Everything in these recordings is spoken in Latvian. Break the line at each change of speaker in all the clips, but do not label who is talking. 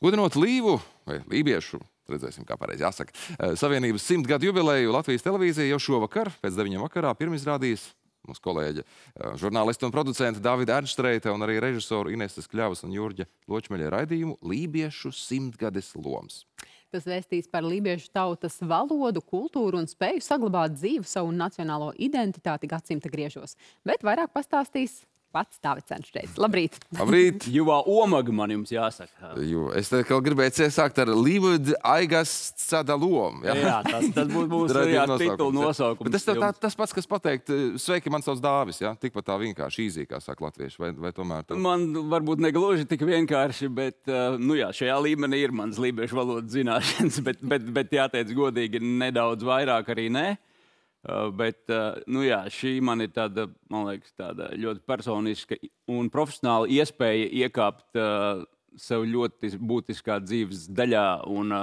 Gudinot Līvu vai Lībiešu, redzēsim, kā pareizi jāsaka, eh, Savienības simt gadu jubileju Latvijas televīzija jau šovakar pēc deviņiem vakarā pirmizrādījis mūsu kolēģe, eh, žurnālista un producenta Davida Ernštreita un arī režisoru Ineses Kļavas un Jurģa Ločmeļa raidījumu Lībiešu simtgades loms.
Tas vēstīs par lībiešu tautas valodu, kultūru un spēju saglabāt dzīvu savu nacionālo identitāti gadsimta griežos. Bet vairāk pastāstīs pats Dāvids Cenšteits. Labrīt!
Labrīt!
Juvā omaga man jums jāsaka.
Jo es kaut gribēju iesākt ar Līvud Aigas Cadalom.
Jā, jā tas, tas būtu mūsu jā, titula nosaukums.
Bet tas, tā, tas pats, kas pateikt, sveiki, man sauc Dāvis, jā? Tikpat tā vienkārši īzī, kā saka latvieši, vai, vai tomēr? Tā...
Man varbūt negluži tik vienkārši, bet, nu jā, šajā līmenī ir mans lībiešu valodas zināšanas, bet, bet, bet jāteic godīgi, nedaudz vairāk arī ne. Uh, bet uh, nu jā, šī man ir tāda, man liekas, tāda ļoti personiska un profesionāla iespēja iekāpt uh, sev ļoti būtiskā dzīves daļā un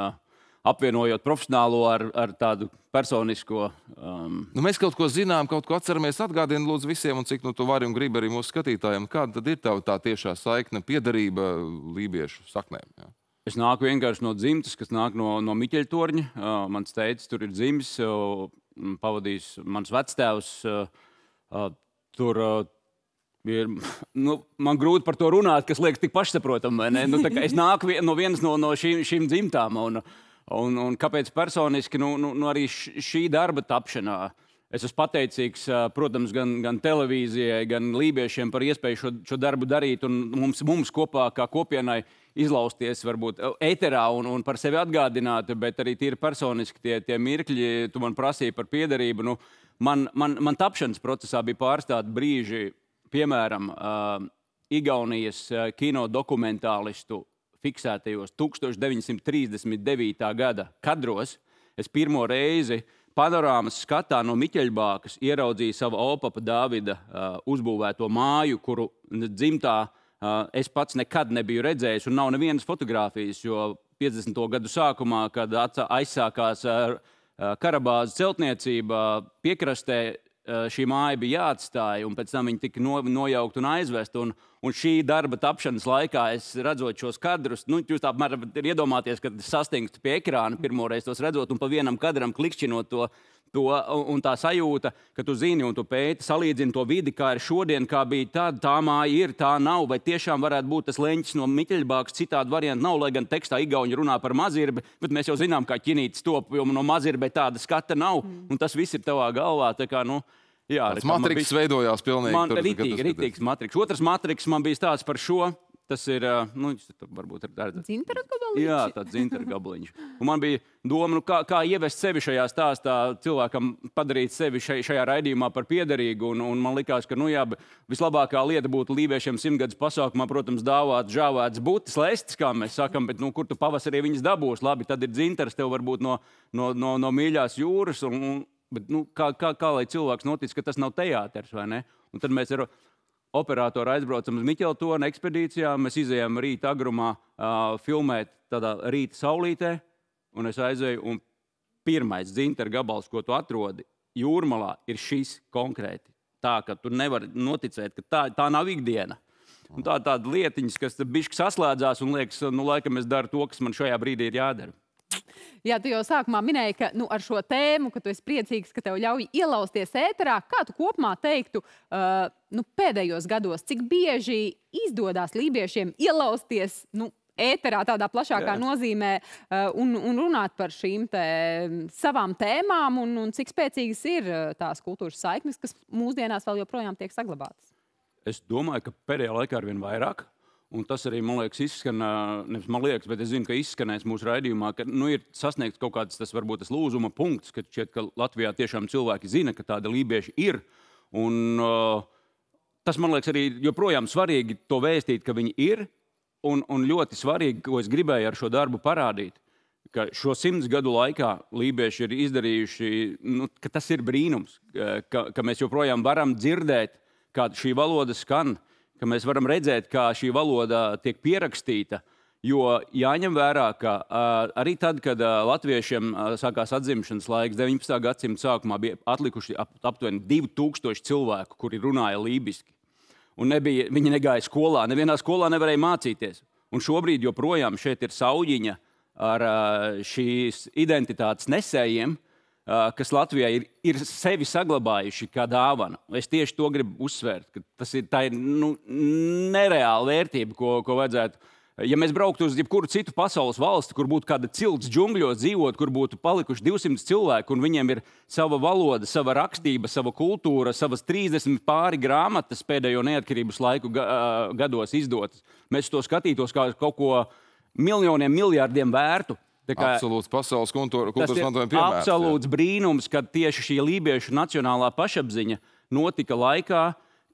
apvienojot profesionālo ar, ar tādu personisko. Um...
Nu, mēs kaut ko zinām, kaut ko atceramies. Atgādini, lūdzu, visiem, un cik nu, tu vari un gribi arī mūsu skatītājiem, kāda tad ir tā, tā tiešā saikne, piederība lībiešu saknēm. Jā?
Es nāku vienkārši no dzimtas, kas nāk no, no Miķeļa torņa. Uh, mans teicis, tur ir dzimis. Uh, pavadījis mans vectēvs. Tur ir, nu, man grūti par to runāt, kas liekas tik pašsaprotami. Nu, es nāku no vienas no, no šīm, šīm dzimtām. Un, un, un kāpēc personiski nu, nu, nu arī šī darba tapšanā? Es esmu pateicīgs, protams, gan, gan televīzijai, gan lībiešiem par iespēju šo, šo darbu darīt. Mums, mums kopā, kā kopienai, izlausties varbūt ēterā un, un par sevi atgādināt, bet arī tīri personiski tie, tie mirkļi, tu man prasīji par piederību. Nu, man, man, man tapšanas procesā bija pāris tādi brīži, piemēram, uh, Igaunijas uh, kino dokumentālistu fiksētajos 1939. gada kadros. Es pirmo reizi panorāmas skatā no Miķeļbākas ieraudzīju savu opapa Dāvida uh, uzbūvēto māju, kuru dzimtā uh, es pats nekad nebiju redzējis, un nav nevienas fotogrāfijas, jo 50. gadu sākumā, kad aizsākās Karabāzes celtniecība piekrastē, šī māja bija jāatstāj, un pēc tam viņa tika no, nojaukta un aizvesta. Un, un šī darba tapšanas laikā, redzot šos kadrus, nu, jūs tā apmēram iedomāties, kad sastingstu pie ekrāna, pirmoreiz tos redzot, un pa vienam kadram klikšķinot to to, un tā sajūta, ka tu zini un tu pēti, salīdzini to vidi, kā ir šodien, kā bija tad, tā māja ir, tā nav, vai tiešām varētu būt tas leņķis no Miķeļbākas, citādi varianti nav, lai gan tekstā Igauņi runā par mazirbi, bet mēs jau zinām, kā ķinītis top, jo no mazirbe tāda skata nav, mm. un tas viss ir tavā galvā, tā kā, nu,
Jā, tas matriks bija... veidojās pilnīgi.
Man ritīgi, ritīgs matriks. Otrs matriks man bija stāsts par šo Tas ir, nu, varbūt ir
tāds dzintara gabaliņš.
Jā, tāds dzintara gabaliņš. Un man bija doma, nu, kā, kā ievest sevi šajā stāstā, cilvēkam padarīt sevi šai, šajā raidījumā par piederīgu. Un, un man likās, ka, nu, jā, vislabākā lieta būtu līviešiem simtgadus pasākumā, protams, dāvāt žāvētas būtis, lestis, kā mēs sakam, bet, nu, kur tu pavasarī viņas dabūs, labi, tad ir dzintars tev varbūt no, no, no, no mīļās jūras. Un, un, bet, nu, kā, kā, kā lai cilvēks notic, ka tas nav teāters, vai ne? Un tad mēs ar operatori aizbraucam uz Miķeltona ekspedīcijā. Mēs izējām rīta agrumā uh, filmēt tādā rīta saulītē, un es aizēju, un pirmais dzintara gabals, ko tu atrodi jūrmalā, ir šis konkrēti. Tā, ka tu nevari noticēt, ka tā, tā nav ikdiena. Un tā tāda lietiņas, kas bišķi saslēdzās un liekas, nu, laikam es daru to, kas man šajā brīdī ir jādara.
Jā, tu jau sākumā minēji, ka nu, ar šo tēmu, ka tu esi priecīgs, ka tev ļauj ielausties ēterā. Kā tu kopumā teiktu, uh, nu, pēdējos gados, cik bieži izdodas lībiešiem ielausties nu, ēterā tādā plašākā Jā. nozīmē uh, un, un runāt par šīm te savām tēmām un, un cik spēcīgas ir uh, tās kultūras saiknes, kas mūsdienās vēl joprojām tiek saglabātas?
Es domāju, ka pēdējā laikā ar vien vairāk. Un tas arī, man liekas, izskan, nevis man liekas, bet es zinu, ka izskanēs mūsu raidījumā, ka nu, ir sasniegts kaut kāds tas, varbūt, tas lūzuma punkts, ka, šķiet, ka Latvijā tiešām cilvēki zina, ka tādi lībieši ir. Un, uh, tas, man liekas, arī joprojām svarīgi to vēstīt, ka viņi ir. Un, un ļoti svarīgi, ko es gribēju ar šo darbu parādīt, ka šo simts gadu laikā lībieši ir izdarījuši, nu, ka tas ir brīnums, ka, ka mēs joprojām varam dzirdēt, kā šī valoda skan ka mēs varam redzēt, kā šī valoda tiek pierakstīta. Jo jāņem vērā, ka uh, arī tad, kad uh, latviešiem uh, sākās atzimšanas laiks, 19. gadsimta sākumā bija atlikuši ap, aptuveni 2000 cilvēku, kuri runāja lībiski. Un nebija, viņi negāja skolā, nevienā skolā nevarēja mācīties. Un šobrīd joprojām šeit ir sauģiņa ar šīs identitātes nesējiem, kas Latvijā ir, ir sevi saglabājuši kā dāvanu. Es tieši to gribu uzsvērt, ka tas ir, ir nu, nereāla vērtība, ko, ko vajadzētu Ja mēs brauktu uz jebkuru citu pasaules valsti, kur būtu kāda cilts džungļos dzīvot, kur būtu palikuši 200 cilvēki, un viņiem ir sava valoda, sava rakstība, sava kultūra, savas 30 pāri grāmatas pēdējo neatkarības laiku gados izdotas, mēs to skatītos kā kaut ko miljoniem, miljardiem vērtu.
Kā, absolūts pasaules kultūra, kultūras mantojuma piemērs.
Absolūts jā. brīnums, kad tieši šī lībiešu nacionālā pašapziņa notika laikā,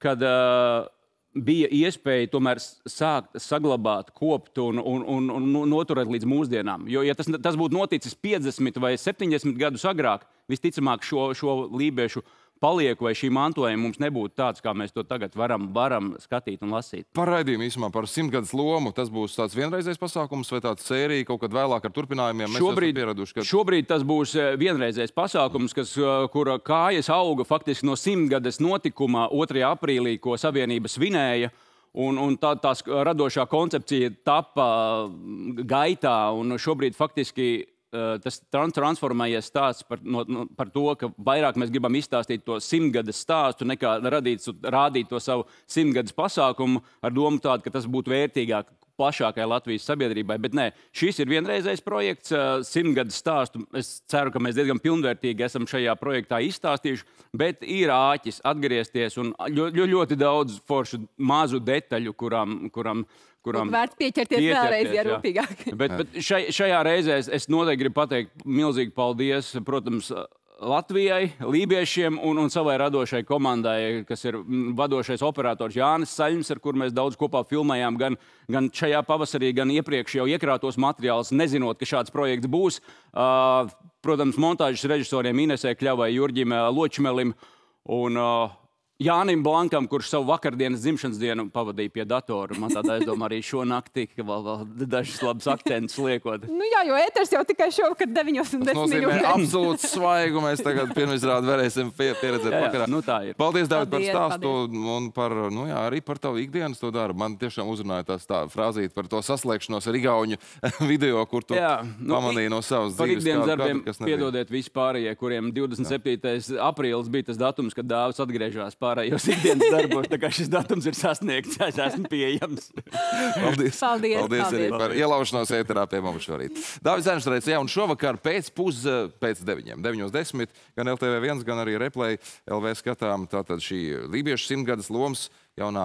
kad uh, bija iespēja tomēr sākt saglabāt, kopt un, un, un, un noturēt līdz mūsdienām. Jo, ja tas, tas būtu noticis 50 vai 70 gadus agrāk, visticamāk šo, šo lībiešu palieku, vai šī mantojuma mums nebūtu tāds, kā mēs to tagad varam, varam skatīt un lasīt.
Par raidījumu īsumā, par simtgadus lomu. Tas būs tāds vienreizējs pasākums vai tāds sērija kaut kad vēlāk ar turpinājumiem?
Šobrīd,
ka...
šobrīd tas būs eh, vienreizējs pasākums, kas, eh, kura kājas auga faktiski no simtgades notikuma 2. aprīlī, ko Savienība svinēja. Un, un tā tās radošā koncepcija tapa gaitā, un šobrīd faktiski tas transformējies stāsts par, no, no, par to, ka vairāk mēs gribam izstāstīt to simtgades stāstu, nekā radīt, rādīt to savu simtgades pasākumu ar domu tādu, ka tas būtu vērtīgāk plašākai Latvijas sabiedrībai. Bet nē, šis ir vienreizējs projekts, simtgades stāstu. Es ceru, ka mēs diezgan pilnvērtīgi esam šajā projektā izstāstījuši, bet ir āķis atgriezties un ļoti, ļoti daudz foršu mazu detaļu, kuram, kuram
kuram vērts pieķerties, pieķerties vēlreiz, ja rūpīgāk.
Bet, bet šai, šajā reizē es, es noteikti gribu pateikt milzīgi paldies, protams, Latvijai, Lībiešiem un, un savai radošai komandai, kas ir vadošais operators Jānis Saļms, ar kuriem mēs daudz kopā filmējām, gan, gan šajā pavasarī, gan iepriekš jau iekrātos materiālus, nezinot, ka šāds projekts būs. Uh, protams, montāžas režisoriem Inesē Kļavai, Jurģim Ločmelim un uh, Jānim Blankam, kurš savu vakardienas dzimšanas dienu pavadīja pie datora. Man tādā aizdomā arī šo nakti, ka vēl, vēl dažas labas akcentus liekot.
Nu jā, jo ēters jau tikai šovakar 9 un 10 minūtes.
Absolūts svaigu mēs tagad pirmizrādi varēsim pieredzēt vakarā.
Nu tā ir.
Paldies, David, par stāstu paldies. un par, nu jā, arī par tavu ikdienas to darbu. Man tiešām uzrunāja tās tā frāzīt par to saslēgšanos ar Igauņu video, kur tu jā, nu, pamanīji no savas
dzīves. Par ikdienas darbiem piedodiet vispārējie, kuriem 27. aprīlis bija tas datums, kad dāvs atgriežas pār pārējos ikdienas darbos. Tā kā šis datums ir sasniegts, es esmu pieejams.
paldies!
Paldies,
paldies, paldies arī par ielaušanos ēterā pie mums šorīt. Dāvis Zēns teica, jā, un šovakar pēc pus, pēc deviņiem, deviņos desmit, gan LTV1, gan arī Replay LV skatām tātad šī lībiešu simtgades lomas jaunā